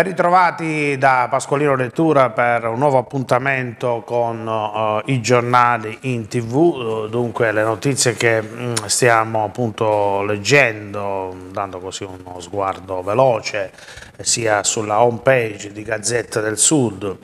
Ben ritrovati da Pasqualino Lettura per un nuovo appuntamento con uh, i giornali in tv, dunque le notizie che mh, mm, stiamo appunto leggendo, dando così uno sguardo veloce sia sulla home page di Gazzetta del Sud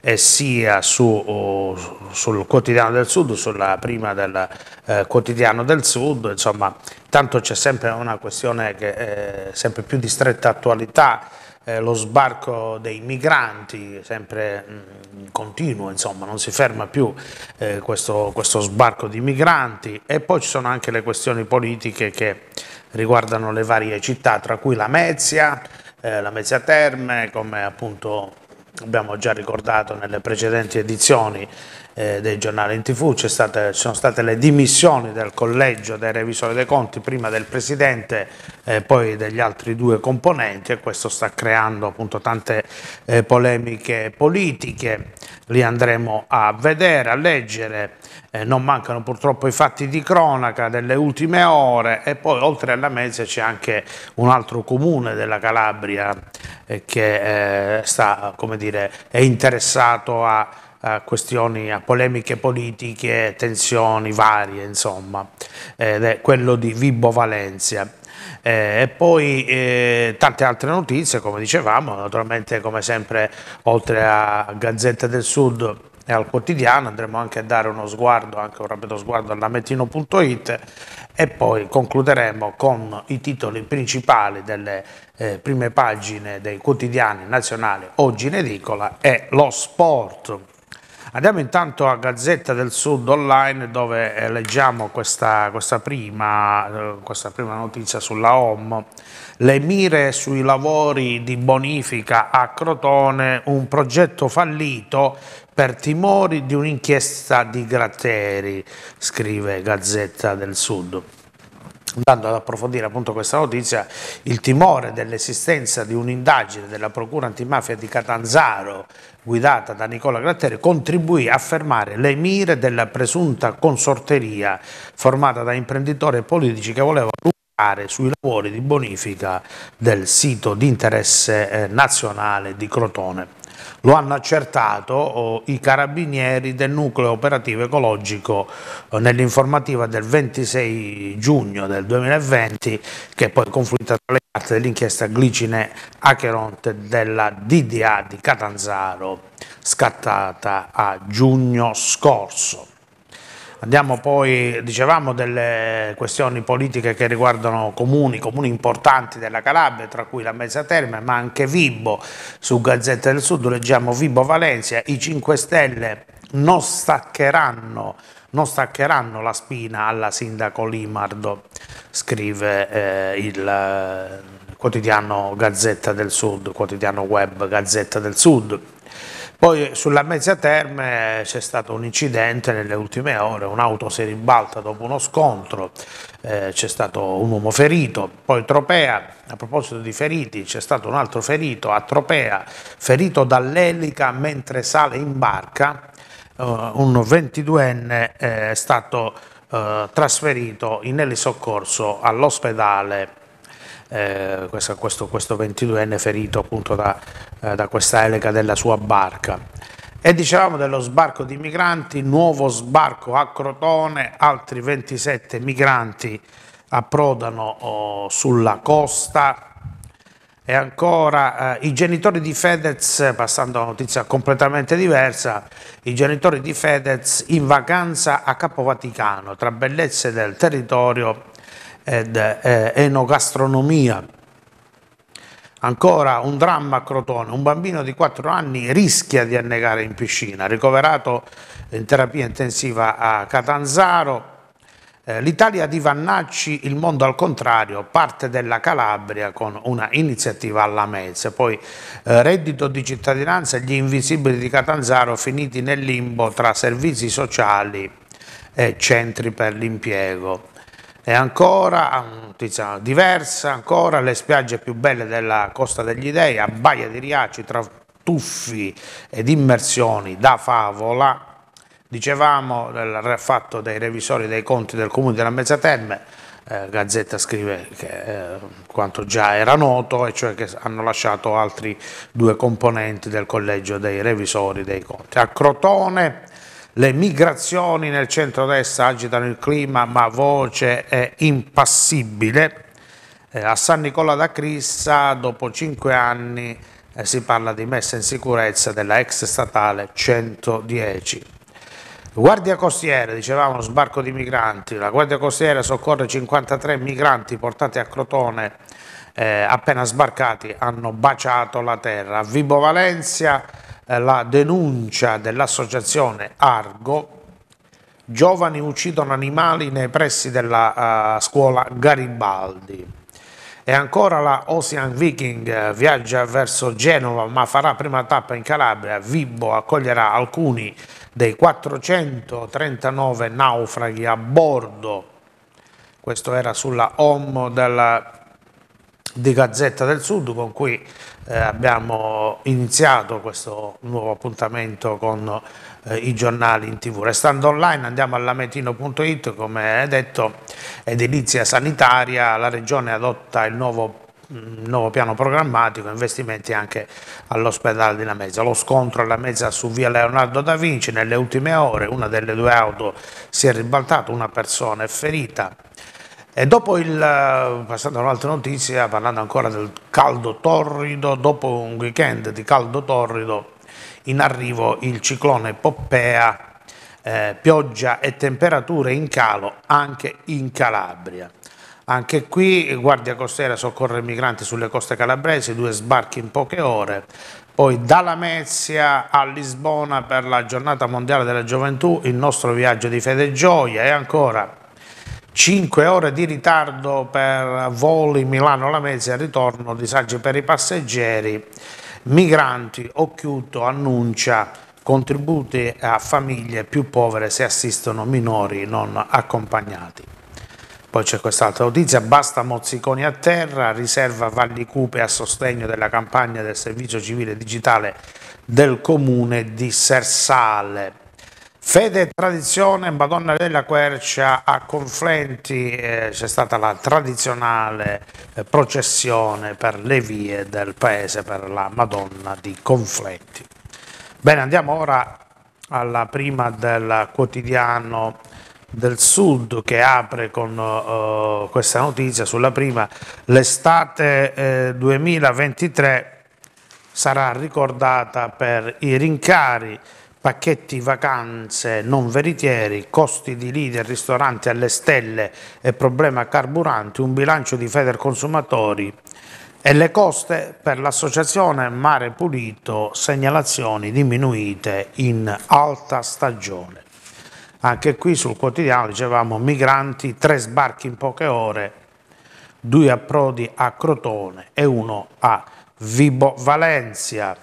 e sia su, uh, sul Quotidiano del Sud, sulla prima del uh, Quotidiano del Sud, insomma tanto c'è sempre una questione che è sempre più di stretta attualità eh, lo sbarco dei migranti, sempre mh, continuo, insomma, non si ferma più eh, questo, questo, sbarco di migranti. E poi ci sono anche le questioni politiche che riguardano le varie città, tra cui la Mezia, eh, la Mezia Terme, come appunto abbiamo già ricordato nelle precedenti edizioni eh, dei giornali in tv, ci sono state le dimissioni del collegio dei revisori dei conti, prima del presidente e eh, poi degli altri due componenti e questo sta creando appunto tante eh, polemiche politiche, li andremo a vedere, a leggere, eh, non mancano purtroppo i fatti di cronaca delle ultime ore e poi oltre alla Mezza c'è anche un altro comune della Calabria eh, che eh, sta, dire, è interessato a a questioni, a polemiche politiche, tensioni varie, insomma, ed è quello di Vibo Valencia. Eh, e poi eh, tante altre notizie, come dicevamo, naturalmente come sempre oltre a Gazzetta del Sud e al quotidiano andremo anche a dare uno sguardo, anche un rapido sguardo alla Mettino.it e poi concluderemo con i titoli principali delle eh, prime pagine dei quotidiani nazionali oggi in edicola e lo sport. Andiamo intanto a Gazzetta del Sud online dove eh, leggiamo questa, questa, prima, eh, questa prima notizia sulla OM. Le mire sui lavori di bonifica a Crotone, un progetto fallito per timori di un'inchiesta di Gratteri, scrive Gazzetta del Sud andando ad approfondire appunto questa notizia, il timore dell'esistenza di un'indagine della Procura antimafia di Catanzaro guidata da Nicola Gratteri contribuì a fermare le mire della presunta consorteria formata da imprenditori e politici che volevano lucrare sui lavori di bonifica del sito di interesse eh, nazionale di Crotone. Lo hanno accertato oh, i carabinieri del nucleo operativo ecologico oh, nell'informativa del 26 giugno del 2020 che è poi confluita tra le carte dell'inchiesta Glicine Acheronte della DDA di Catanzaro scattata a giugno scorso. Andiamo poi, dicevamo, delle questioni politiche che riguardano comuni, comuni importanti della Calabria, tra cui la Mezza Terme, ma anche Vibo. Su Gazzetta del Sud leggiamo Vibo Valencia, i 5 Stelle non staccheranno, non staccheranno la spina alla sindaco Limardo, scrive eh, il eh, quotidiano Gazzetta del Sud, quotidiano web Gazzetta del Sud. Poi sulla Mezza Terme c'è stato un incidente nelle ultime ore, un'auto si ribalta dopo uno scontro, eh, c'è stato un uomo ferito, poi Tropea, a proposito di feriti, c'è stato un altro ferito a Tropea, ferito dall'elica mentre sale in barca, eh, un 22enne eh, è stato eh, trasferito in elisoccorso all'ospedale eh, questo, questo, questo, 22enne ferito appunto da, eh, da questa elega della sua barca. E dicevamo dello sbarco di migranti, nuovo sbarco a Crotone, altri 27 migranti approdano oh, sulla costa e ancora eh, i genitori di Fedez, passando a una notizia completamente diversa, i genitori di Fedez in vacanza a Capo Vaticano, tra bellezze del territorio ed eh, enogastronomia. Ancora un dramma a Crotone, un bambino di 4 anni rischia di annegare in piscina, ricoverato in terapia intensiva a Catanzaro. Eh, L'Italia di Vannacci, il mondo al contrario, parte della Calabria con una iniziativa alla Mezza, poi eh, reddito di cittadinanza e gli invisibili di Catanzaro finiti nel limbo tra servizi sociali e centri per l'impiego. E ancora, notizia diversa, ancora le spiagge più belle della Costa degli Dei, a Baia di Riaci, tra tuffi ed immersioni da favola. Dicevamo del fatto dei revisori dei conti del Comune della Mezzaterme, eh, Gazzetta scrive che, eh, quanto già era noto, e cioè che hanno lasciato altri due componenti del collegio dei revisori dei conti. A Crotone le migrazioni nel centro-destra agitano il clima, ma voce è impassibile. Eh, a San Nicola da Crissa, dopo cinque anni, eh, si parla di messa in sicurezza della ex statale 110. Guardia costiera, dicevamo sbarco di migranti, la Guardia costiera soccorre 53 migranti portati a Crotone eh, appena sbarcati hanno baciato la terra. A Vibo Valencia la denuncia dell'associazione Argo, giovani uccidono animali nei pressi della uh, scuola Garibaldi. E ancora la Ocean Viking eh, viaggia verso Genova ma farà prima tappa in Calabria, Vibo accoglierà alcuni dei 439 naufraghi a bordo, questo era sulla home della di Gazzetta del Sud con cui eh, abbiamo iniziato questo nuovo appuntamento con eh, i giornali in tv. Restando online andiamo allametino.it, come detto, edilizia sanitaria, la Regione adotta il nuovo mm, nuovo piano programmatico, investimenti anche all'ospedale di Lamezza. Lo scontro alla mezza su via Leonardo da Vinci, nelle ultime ore una delle due auto si è ribaltata, una persona è ferita, e dopo il, eh, passando a un'altra notizia, parlando ancora del caldo torrido, dopo un weekend di caldo torrido, in arrivo il ciclone Poppea, eh, pioggia e temperature in calo anche in Calabria. Anche qui Guardia Costiera soccorre i migranti sulle coste calabresi, due sbarchi in poche ore. Poi dalla Mezia a Lisbona per la giornata mondiale della gioventù, il nostro viaggio di fede e gioia e ancora 5 ore di ritardo per voli Milano-Lamezia, ritorno, disagi per i passeggeri, migranti, Occhiuto annuncia contributi a famiglie più povere se assistono minori non accompagnati. Poi c'è quest'altra notizia, basta mozziconi a terra, riserva Valli Cupe a sostegno della campagna del servizio civile digitale del comune di Sersale. Fede e tradizione, Madonna della Quercia a Conflenti eh, c'è stata la tradizionale eh, processione per le vie del paese per la Madonna di Conflenti. Bene, andiamo ora alla prima del quotidiano del Sud che apre con uh, questa notizia sulla prima, l'estate eh, 2023 sarà ricordata per i rincari pacchetti vacanze non veritieri, costi di leader, ristoranti alle stelle e problema carburanti, un bilancio di Feder Consumatori e le coste per l'associazione Mare Pulito, segnalazioni diminuite in alta stagione. Anche qui sul quotidiano dicevamo migranti, tre sbarchi in poche ore, due approdi a Crotone e uno a Vibo Valencia.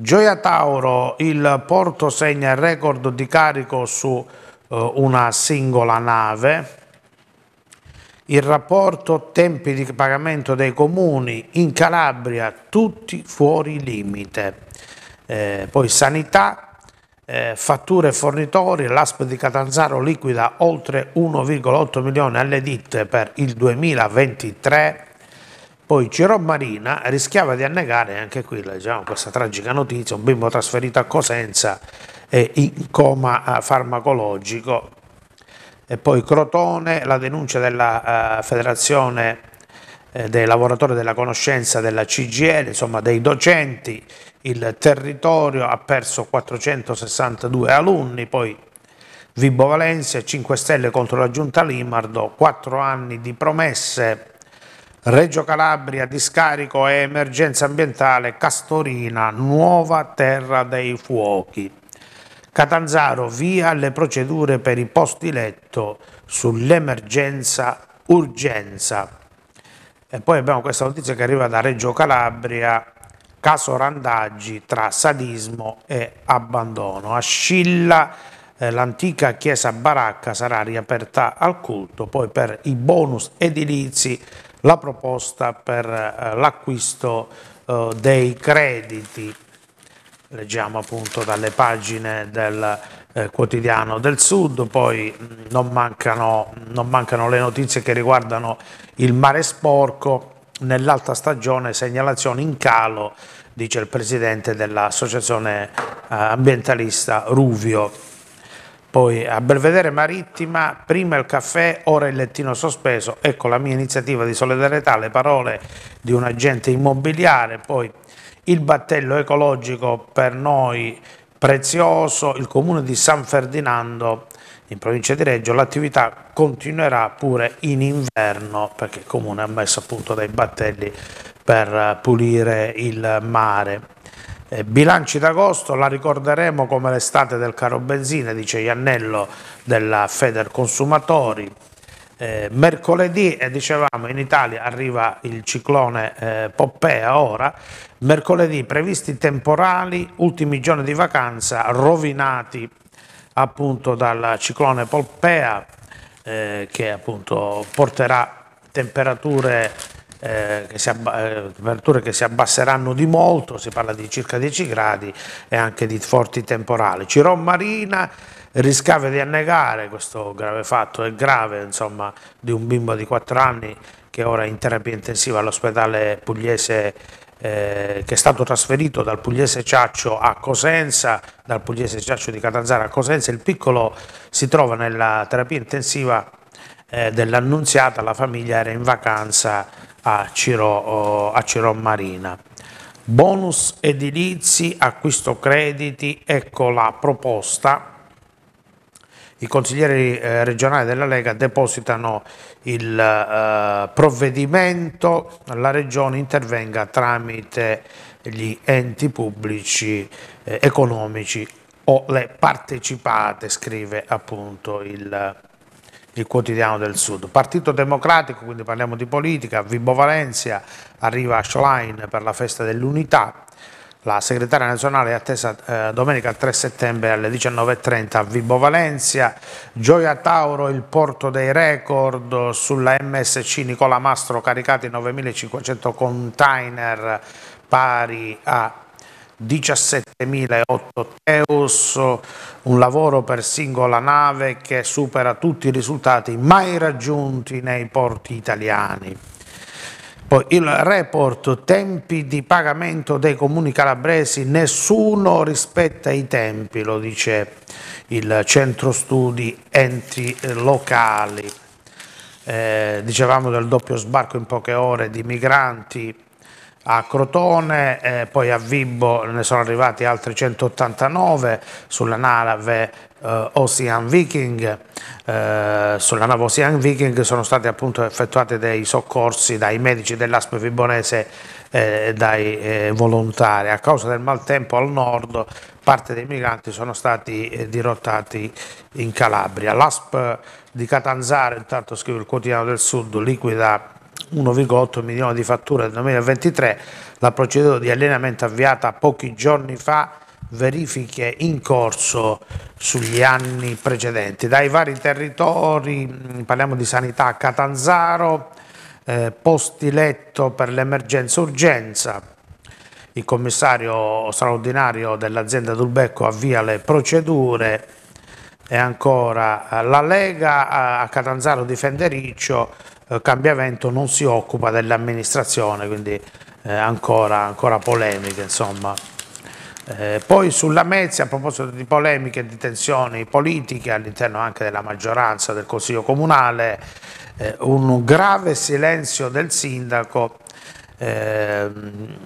Gioia Tauro, il porto segna il record di carico su eh, una singola nave. Il rapporto tempi di pagamento dei comuni in Calabria tutti fuori limite. Eh, poi sanità, eh, fatture fornitori, l'ASP di Catanzaro liquida oltre 1,8 milioni alle ditte per il 2023 poi Ciro Marina rischiava di annegare, anche qui leggiamo questa tragica notizia, un bimbo trasferito a Cosenza e in coma farmacologico. E poi Crotone, la denuncia della uh, Federazione eh, dei lavoratori della conoscenza della CGL, insomma dei docenti, il territorio ha perso 462 alunni, poi Vibo Valencia, 5 Stelle contro la giunta Limardo, 4 anni di promesse Reggio Calabria, discarico e emergenza ambientale, Castorina, nuova terra dei fuochi. Catanzaro, via le procedure per i posti letto sull'emergenza urgenza. E poi abbiamo questa notizia che arriva da Reggio Calabria, caso randaggi tra sadismo e abbandono. A Scilla eh, l'antica chiesa baracca sarà riaperta al culto, poi per i bonus edilizi la proposta per eh, l'acquisto eh, dei crediti. Leggiamo appunto dalle pagine del eh, quotidiano del Sud, poi non mancano, non mancano le notizie che riguardano il mare sporco, nell'alta stagione segnalazioni in calo, dice il presidente dell'associazione eh, ambientalista Ruvio. Poi a Belvedere Marittima, prima il caffè, ora il lettino sospeso, ecco la mia iniziativa di solidarietà, le parole di un agente immobiliare, poi il battello ecologico per noi prezioso, il comune di San Ferdinando in provincia di Reggio, l'attività continuerà pure in inverno perché il comune ha messo appunto dei battelli per pulire il mare. Eh, bilanci d'agosto la ricorderemo come l'estate del caro benzina, dice Iannello della Feder Consumatori. Eh, mercoledì, eh, dicevamo, in Italia arriva il ciclone eh, Poppea ora, mercoledì previsti temporali, ultimi giorni di vacanza rovinati appunto dal ciclone Poppea eh, che appunto porterà temperature eh, che, si eh, temperature che si abbasseranno di molto, si parla di circa 10 gradi e anche di forti temporali. Ciron Marina riscava di annegare questo grave fatto, è grave insomma di un bimbo di 4 anni che ora è in terapia intensiva all'ospedale pugliese eh, che è stato trasferito dal Pugliese Ciaccio a Cosenza, dal Pugliese Ciaccio di Catanzaro a Cosenza, il piccolo si trova nella terapia intensiva eh, dell'Annunziata, la famiglia era in vacanza a Ciro, a Ciro Marina. Bonus edilizi, acquisto crediti, ecco la proposta. I consiglieri eh, regionali della Lega depositano il eh, provvedimento, la Regione intervenga tramite gli enti pubblici eh, economici o le partecipate, scrive appunto il il quotidiano del Sud. Partito Democratico, quindi parliamo di politica, Vibo Valencia arriva a Schlein per la festa dell'unità, la segretaria nazionale è attesa eh, domenica 3 settembre alle 19.30 a Vibo Valencia, Gioia Tauro, il porto dei record, sulla MSC Nicola Mastro caricati 9.500 container pari a 17.008 Teus, un lavoro per singola nave che supera tutti i risultati mai raggiunti nei porti italiani. Poi il report tempi di pagamento dei comuni calabresi, nessuno rispetta i tempi, lo dice il centro studi enti locali. Eh, dicevamo del doppio sbarco in poche ore di migranti a Crotone, eh, poi a Vibo ne sono arrivati altri 189 sulla nave eh, Ocean Viking. Eh, sulla nave Ocean Viking sono stati appunto effettuati dei soccorsi dai medici dell'ASP Vibonese e dai eh, volontari. A causa del maltempo al nord parte dei migranti sono stati eh, dirottati in Calabria. L'ASP di Catanzaro, intanto scrive il quotidiano del Sud, liquida 1,8 milioni di fatture nel 2023, la procedura di allenamento avviata pochi giorni fa, verifiche in corso sugli anni precedenti. Dai vari territori, mm, parliamo di sanità Catanzaro, eh, posti letto per l'emergenza urgenza, il commissario straordinario dell'azienda Dulbecco avvia le procedure. E ancora eh, la Lega a Catanzaro di Fendericcio eh, cambiamento non si occupa dell'amministrazione, quindi eh, ancora, ancora, polemiche. Insomma. Eh, poi sulla Mezia, a proposito di polemiche e di tensioni politiche all'interno anche della maggioranza del Consiglio Comunale, eh, un grave silenzio del sindaco ehm,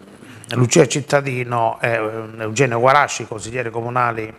Lucia Cittadino e Eugenio Guarasci, consiglieri comunali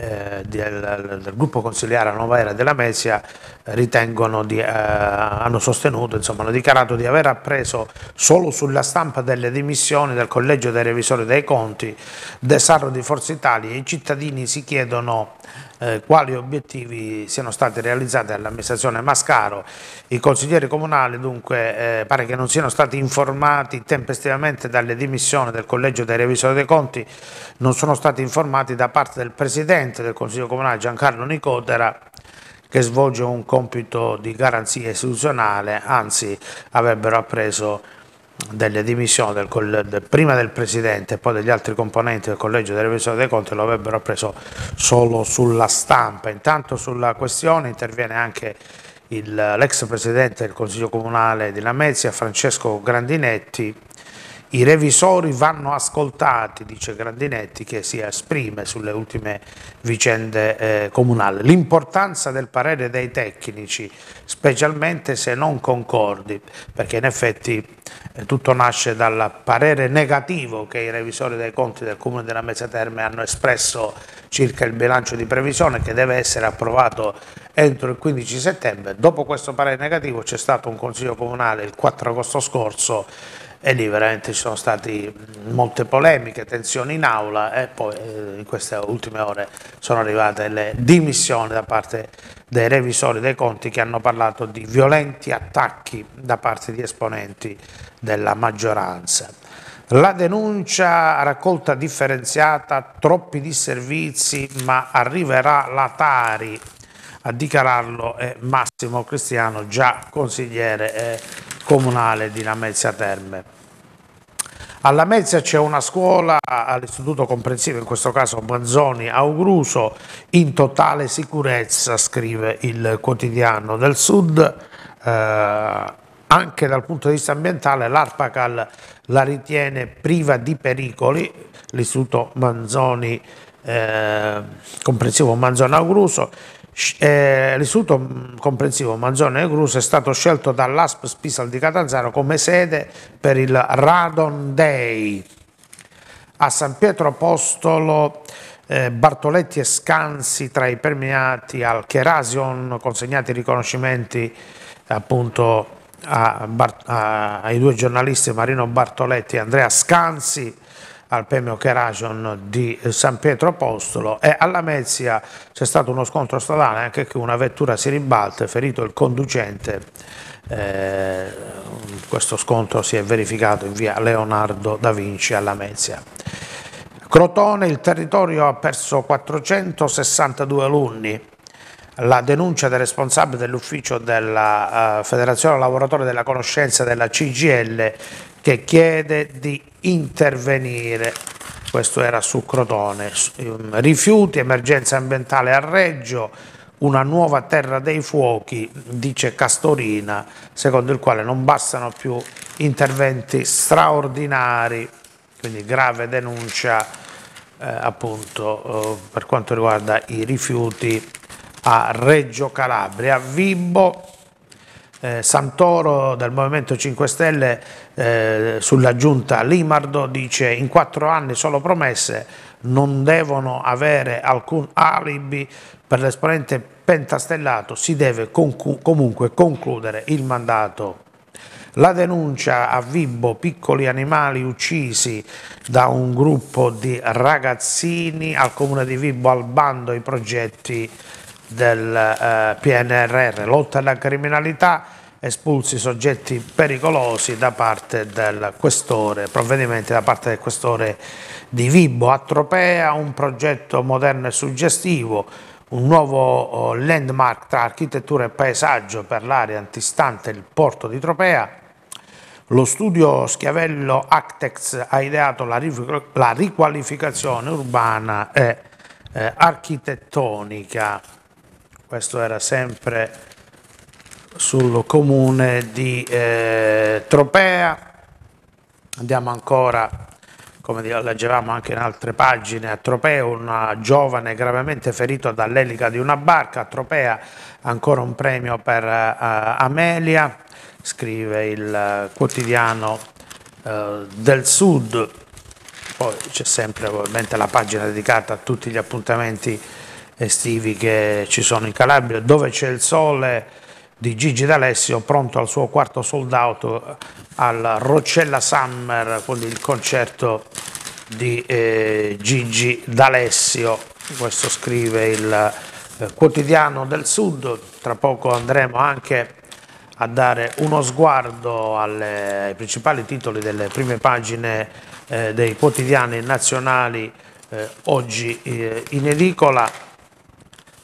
eh, del, del, gruppo consigliare a Nova Era della Mesia ritengono di, eh, hanno sostenuto, insomma, hanno dichiarato di aver appreso solo sulla stampa delle dimissioni del collegio dei revisori dei conti del Sarro di Forza Italia. I cittadini si chiedono eh, quali obiettivi siano stati realizzati dall'amministrazione Mascaro. I consiglieri comunali dunque eh, pare che non siano stati informati tempestivamente dalle dimissioni del collegio dei revisori dei conti, non sono stati informati da parte del presidente del Consiglio Comunale Giancarlo Nicotera che svolge un compito di garanzia istituzionale, anzi avrebbero appreso delle dimissioni del, del, prima del Presidente e poi degli altri componenti del Collegio dei Revisori dei Conti lo avrebbero preso solo sulla stampa. Intanto sulla questione interviene anche l'ex Presidente del Consiglio Comunale di Lamezia, Francesco Grandinetti, i revisori vanno ascoltati, dice Grandinetti, che si esprime sulle ultime vicende eh, comunali. L'importanza del parere dei tecnici, specialmente se non concordi, perché in effetti eh, tutto nasce dal parere negativo che i revisori dei conti del Comune della Mezza Terme hanno espresso circa il bilancio di previsione che deve essere approvato entro il 15 settembre. Dopo questo parere negativo c'è stato un Consiglio Comunale il 4 agosto scorso e lì veramente ci sono state molte polemiche, tensioni in aula e poi eh, in queste ultime ore sono arrivate le dimissioni da parte dei revisori dei conti che hanno parlato di violenti attacchi da parte di esponenti della maggioranza. La denuncia raccolta differenziata, troppi disservizi, ma arriverà la Tari a dichiararlo è Massimo Cristiano, già consigliere eh, comunale di Lamezia Terme. A Lamezia c'è una scuola all'istituto comprensivo, in questo caso Manzoni Augruso, in totale sicurezza, scrive il quotidiano del Sud. Eh, anche dal punto di vista ambientale l'Arpacal la ritiene priva di pericoli, l'istituto Manzoni eh, comprensivo Manzoni Augruso eh, L'istituto mm, comprensivo Manzone e Cruz è stato scelto dall'ASP Spisal di Catanzaro come sede per il Radon Day. A San Pietro Apostolo eh, Bartoletti e Scansi tra i premiati al Cherasion, consegnati riconoscimenti appunto a, a, ai due giornalisti Marino Bartoletti e Andrea Scansi al premio Kerajon di San Pietro Apostolo e alla Mezia c'è stato uno scontro stradale anche qui una vettura si ribalta, ferito il conducente eh, questo scontro si è verificato in via Leonardo da Vinci alla Mezia. Crotone, il territorio ha perso 462 alunni. La denuncia del responsabile dell'ufficio della uh, Federazione Lavoratori della Conoscenza della CGL che chiede di intervenire. Questo era su Crotone. Rifiuti, emergenza ambientale a Reggio, una nuova terra dei fuochi, dice Castorina, secondo il quale non bastano più interventi straordinari, quindi grave denuncia eh, appunto eh, per quanto riguarda i rifiuti a Reggio Calabria. Vibo eh, Santoro del Movimento 5 Stelle eh, sulla giunta Limardo dice in quattro anni solo promesse non devono avere alcun alibi per l'esponente pentastellato si deve concu comunque concludere il mandato. La denuncia a Vibo piccoli animali uccisi da un gruppo di ragazzini al comune di Vibo al bando i progetti del eh, PNRR, lotta alla criminalità, espulsi soggetti pericolosi da parte del questore, provvedimenti da parte del questore di Vibo a Tropea, un progetto moderno e suggestivo, un nuovo oh, landmark tra architettura e paesaggio per l'area antistante il porto di Tropea. Lo studio Schiavello Actex ha ideato la, la riqualificazione urbana e eh, architettonica questo era sempre sul comune di eh, Tropea. Andiamo ancora, come leggevamo anche in altre pagine, a Tropea un giovane gravemente ferito dall'elica di una barca. A Tropea ancora un premio per uh, Amelia, scrive il quotidiano uh, del Sud. Poi c'è sempre ovviamente la pagina dedicata a tutti gli appuntamenti estivi che ci sono in Calabria, dove c'è il sole di Gigi D'Alessio pronto al suo quarto sold out al Roccella Summer, quindi il concerto di eh, Gigi D'Alessio, questo scrive il eh, quotidiano del Sud, tra poco andremo anche a dare uno sguardo alle, ai principali titoli delle prime pagine eh, dei quotidiani nazionali eh, oggi eh, in edicola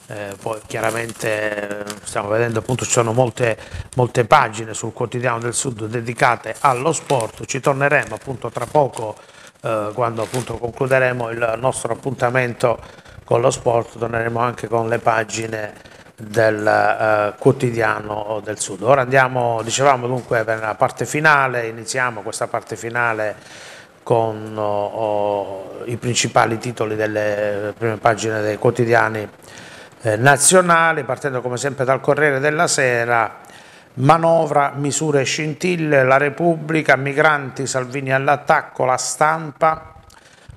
eh, poi chiaramente stiamo vedendo appunto ci sono molte, molte, pagine sul quotidiano del Sud dedicate allo sport, ci torneremo appunto tra poco eh, quando appunto concluderemo il nostro appuntamento con lo sport, torneremo anche con le pagine del eh, quotidiano del Sud. Ora andiamo, dicevamo dunque per la parte finale, iniziamo questa parte finale con oh, oh, i principali titoli delle prime pagine dei quotidiani eh, nazionali, partendo come sempre dal Corriere della Sera, manovra, misure scintille, la Repubblica, migranti, Salvini all'attacco, la stampa,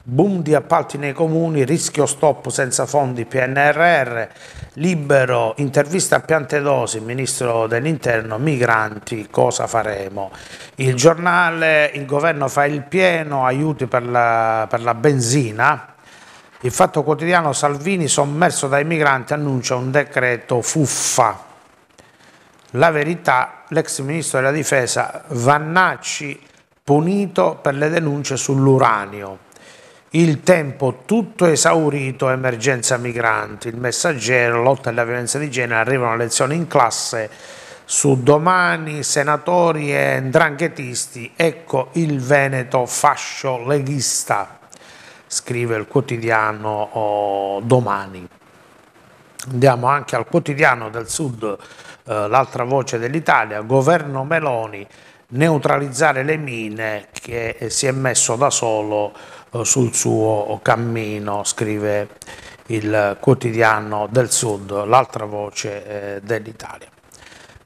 boom di appalti nei comuni, rischio stop senza fondi PNRR, libero, intervista a Piantedosi, ministro dell'interno, migranti, cosa faremo? Il giornale, il governo fa il pieno, aiuti per la, per la benzina, il Fatto Quotidiano Salvini sommerso dai migranti annuncia un decreto fuffa. La verità, l'ex ministro della difesa Vannacci punito per le denunce sull'uranio. Il tempo tutto esaurito, emergenza migranti. Il messaggero, lotta alla violenza di genere, arrivano lezioni in classe su domani, senatori e ndranghetisti. Ecco il Veneto fascio leghista scrive il quotidiano oh, Domani. Andiamo anche al quotidiano del Sud, eh, l'altra voce dell'Italia, governo Meloni, neutralizzare le mine che si è messo da solo eh, sul suo cammino, scrive il quotidiano del Sud, l'altra voce eh, dell'Italia.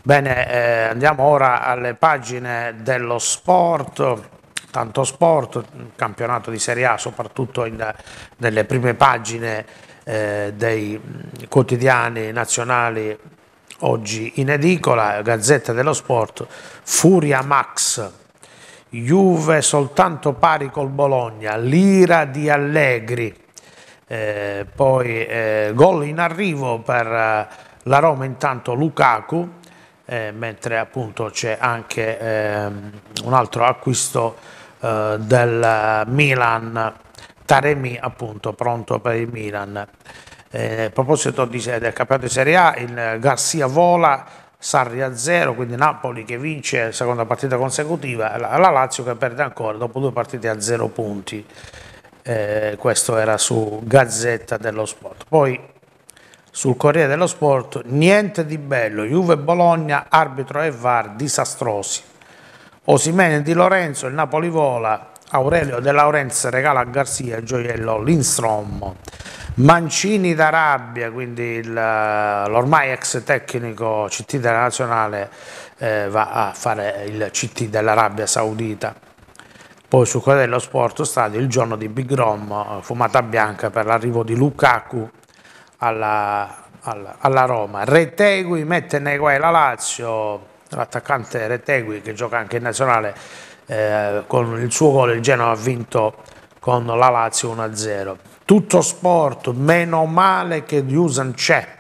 Bene, eh, andiamo ora alle pagine dello sport tanto sport, campionato di Serie A soprattutto in, nelle prime pagine eh, dei quotidiani nazionali oggi in edicola, Gazzetta dello Sport, Furia Max, Juve soltanto pari col Bologna, l'ira di Allegri, eh, poi eh, gol in arrivo per eh, la Roma intanto Lukaku, eh, mentre appunto c'è anche ehm, un altro acquisto eh, del Milan, Taremi appunto pronto per il Milan. Eh, a proposito di, del campionato di Serie A, il Garcia vola, Sarri a zero, quindi Napoli che vince la seconda partita consecutiva, la, la Lazio che perde ancora dopo due partite a zero punti. Eh, questo era su Gazzetta dello Sport. Poi sul Corriere dello Sport, niente di bello, Juve Bologna, arbitro e VAR disastrosi. Osimene di Lorenzo, il Napoli vola, Aurelio De Laurentiis regala a Garzia il gioiello Lindstrom, Mancini d'Arabia, quindi l'ormai ex tecnico CT della nazionale eh, va a fare il CT dell'Arabia Saudita. Poi su Corriere dello Sport Stadio il giorno di Big Rom, fumata bianca per l'arrivo di Lukaku alla, alla, alla Roma. Retegui mette nei guai la Lazio, l'attaccante Retegui che gioca anche in nazionale, eh, con il suo gol il Genoa ha vinto con la Lazio 1-0. Tutto sport, meno male che Dusan c'è.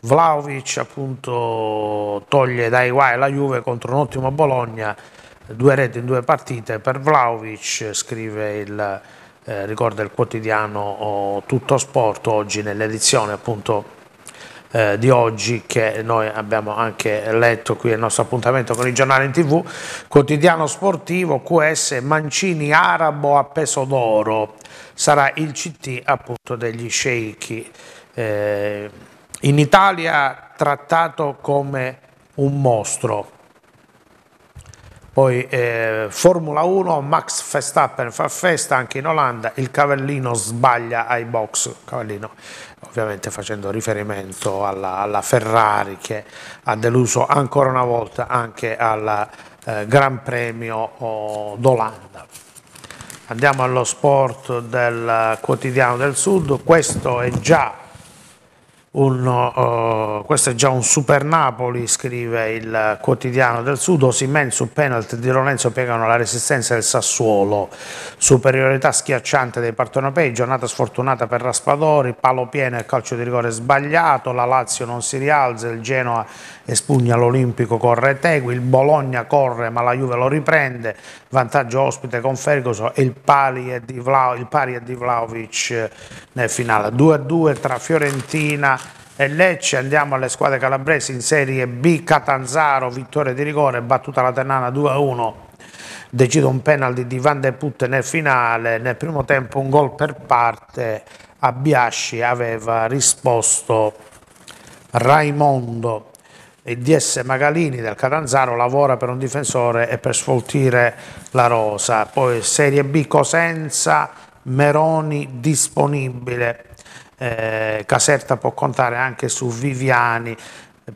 Vlaovic appunto toglie dai guai la Juve contro un ottimo Bologna, due reti in due partite per Vlaovic, scrive il, eh, ricorda il quotidiano oh, Tutto Sport oggi nell'edizione appunto eh, di oggi che noi abbiamo anche letto qui al nostro appuntamento con i giornali in tv, quotidiano sportivo QS Mancini arabo a peso d'oro, sarà il CT appunto degli sceicchi. Eh, in Italia trattato come un mostro, poi eh, Formula 1, Max Verstappen fa festa anche in Olanda, il cavallino sbaglia ai box, cavallino ovviamente facendo riferimento alla, alla Ferrari che ha deluso ancora una volta anche al eh, Gran Premio oh, d'Olanda. Andiamo allo sport del quotidiano del Sud, questo è già un, uh, questo è già un super Napoli, scrive il quotidiano del Sud, Osimen su penalty di Lorenzo piegano la resistenza del Sassuolo, superiorità schiacciante dei partenopei, giornata sfortunata per Raspadori, palo pieno e calcio di rigore sbagliato, la Lazio non si rialza, il Genoa espugna l'Olimpico con Retegui, il Bologna corre ma la Juve lo riprende, vantaggio ospite con Ferguson e il pari è di, Vla, di Vlaovic nel finale, 2-2 tra Fiorentina e Lecce, andiamo alle squadre calabresi in Serie B, Catanzaro, vittoria di rigore, battuta la Ternana 2-1, decide un penalty di Van de Putte nel finale, nel primo tempo un gol per parte, a Biasci aveva risposto Raimondo. Il DS Magalini del Catanzaro lavora per un difensore e per sfoltire la rosa. Poi Serie B Cosenza, Meroni disponibile eh, Caserta può contare anche su Viviani,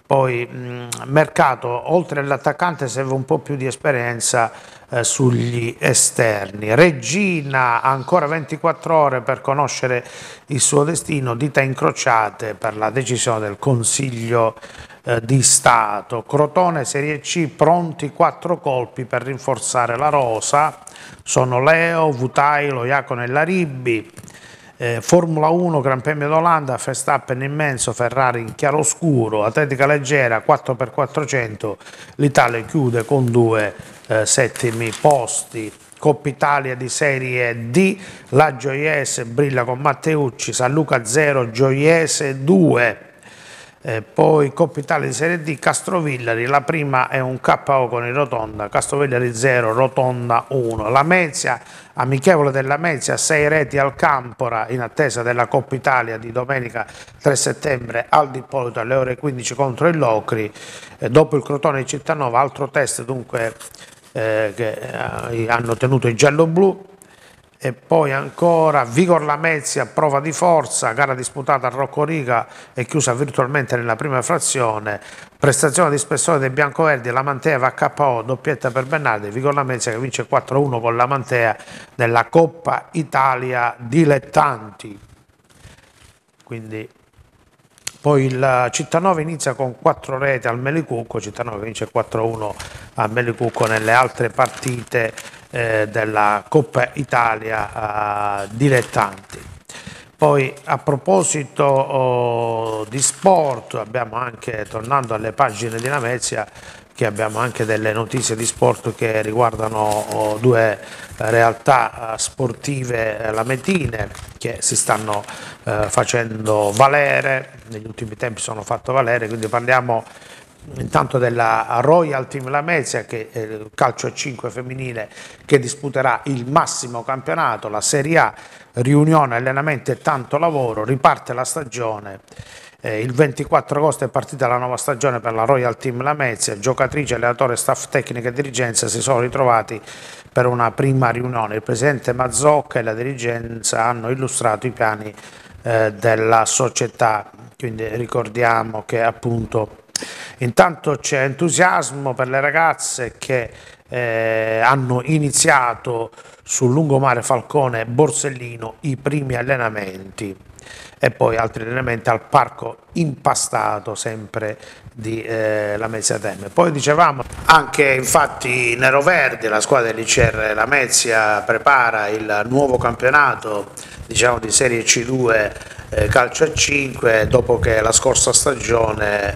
poi mh, mercato oltre all'attaccante serve un po' più di esperienza eh, sugli esterni. Regina ancora 24 ore per conoscere il suo destino, dita incrociate per la decisione del Consiglio eh, di Stato. Crotone Serie C pronti quattro colpi per rinforzare la rosa, sono Leo, Vutailo, Iacone e Laribbi. Eh, Formula 1, Gran Premio d'Olanda, Verstappen immenso, Ferrari in chiaroscuro, atletica leggera 4x400, l'Italia chiude con due eh, settimi posti. Coppa Italia di Serie D, la Gioiese brilla con Matteucci, San Luca 0, Gioiese 2. Eh, poi Coppa Italia di Serie D, Castrovillari, la prima è un KO con il Rotonda, Castrovillari 0, Rotonda 1. La Mezia amichevole della Mezia, 6 reti al Campora in attesa della Coppa Italia di domenica 3 settembre al Dippolito alle ore 15 contro il Locri, eh, dopo il Crotone di Cittanova, altro test dunque eh, che eh, hanno tenuto i giallo-blu, e poi ancora Vigor Lamezia, prova di forza, gara disputata a Roccoriga e chiusa virtualmente nella prima frazione, prestazione di spessore dei biancoverdi, la Mantea va a KO, doppietta per Bernardi, Vigor Lamezia che vince 4-1 con la Mantea nella Coppa Italia Dilettanti. Quindi poi il Cittanova inizia con 4 reti al Melicucco, Cittanova vince 4-1 al Melicucco nelle altre partite eh, della Coppa Italia eh, dilettanti. Poi a proposito oh, di sport, abbiamo anche, tornando alle pagine di Lamezia, che abbiamo anche delle notizie di sport che riguardano oh, due realtà eh, sportive lametine che si stanno eh, facendo valere, negli ultimi tempi sono fatto valere, quindi parliamo intanto della Royal Team Lamezia che è il calcio a 5 femminile che disputerà il massimo campionato, la Serie A, riunione, allenamento e tanto lavoro, riparte la stagione. Eh, il 24 agosto è partita la nuova stagione per la Royal Team Lamezia, giocatrici, allenatore, staff tecnico e dirigenza si sono ritrovati per una prima riunione. Il presidente Mazzocca e la dirigenza hanno illustrato i piani eh, della società, quindi ricordiamo che appunto Intanto c'è entusiasmo per le ragazze che eh, hanno iniziato sul lungomare Falcone Borsellino i primi allenamenti e poi altri allenamenti al parco impastato sempre di eh, Lamezia Terme. Poi dicevamo anche infatti Nero Verdi, la squadra dell'ICR Lamezia prepara il nuovo campionato diciamo di Serie C2 eh, calcio a 5 dopo che la scorsa stagione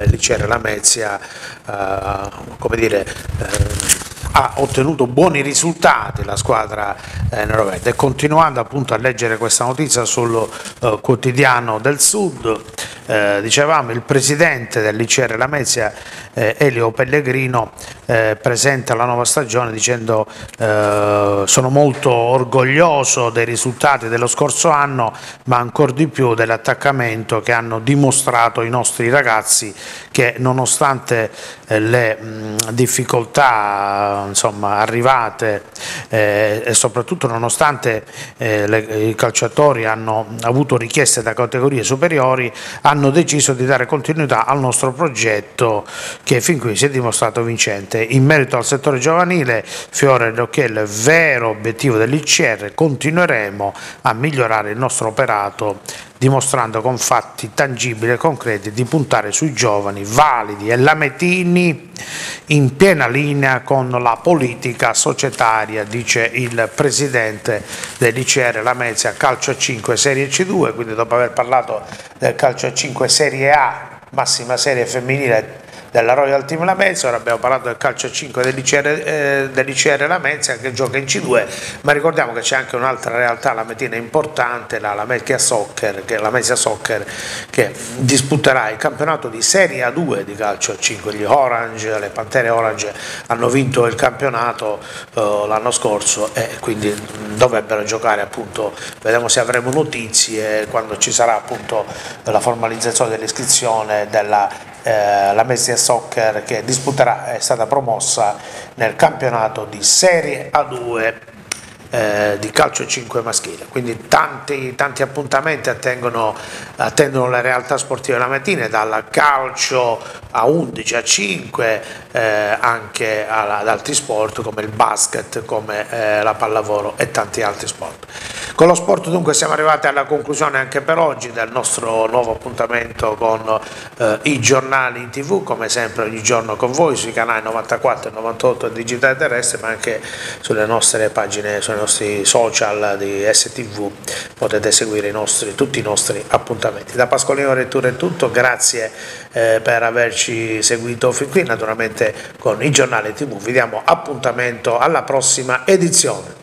eh, l'ICR Lamezia eh, come dire, eh, ha ottenuto buoni risultati la squadra eh, neroverde e continuando appunto a leggere questa notizia sul eh, quotidiano del Sud eh, dicevamo il presidente dell'ICR Lamezia eh, Elio Pellegrino eh, presenta la nuova stagione dicendo eh, sono molto orgoglioso dei risultati dello scorso anno ma ancora di più dell'attaccamento che hanno dimostrato i nostri ragazzi che nonostante eh, le mh, difficoltà insomma, arrivate eh, e soprattutto nonostante eh, le, i calciatori hanno avuto richieste da categorie superiori hanno deciso di dare continuità al nostro progetto che fin qui si è dimostrato vincente. In merito al settore giovanile, fiore all'occhiello vero obiettivo dell'ICR, continueremo a migliorare il nostro operato dimostrando con fatti tangibili e concreti di puntare sui giovani validi e lametini in piena linea con la politica societaria, dice il presidente dell'ICR Lamezia Calcio 5 Serie C2, quindi dopo aver parlato del Calcio 5 Serie A massima serie femminile della Royal Team Lamezia, ora abbiamo parlato del calcio 5 dell'ICR, eh, dell'ICR Lamezia che gioca in C2, ma ricordiamo che c'è anche un'altra realtà la metina importante, la Lamezia Soccer, che, la Lamezia Soccer che disputerà il campionato di Serie A2 di calcio 5, gli Orange, le Pantere Orange hanno vinto il campionato eh, l'anno scorso e quindi dovrebbero giocare appunto, vedremo se avremo notizie quando ci sarà appunto la formalizzazione dell'iscrizione della eh, la Messia Soccer che disputerà è stata promossa nel campionato di Serie A2 eh, di calcio 5 maschile, quindi tanti, tanti appuntamenti attengono, attendono le realtà sportive la mattina, dal calcio a 11, a 5, eh, anche ad altri sport come il basket, come eh, la pallavolo e tanti altri sport. Con lo sport dunque siamo arrivati alla conclusione anche per oggi del nostro nuovo appuntamento con eh, i giornali in tv, come sempre ogni giorno con voi sui canali 94 e 98 digitale terrestre, ma anche sulle nostre pagine, sui nostri social di STV potete seguire i nostri, tutti i nostri appuntamenti. Da Pascolino Rettura è tutto, grazie eh, per averci seguito fin qui, naturalmente con i giornali tv vi diamo appuntamento alla prossima edizione.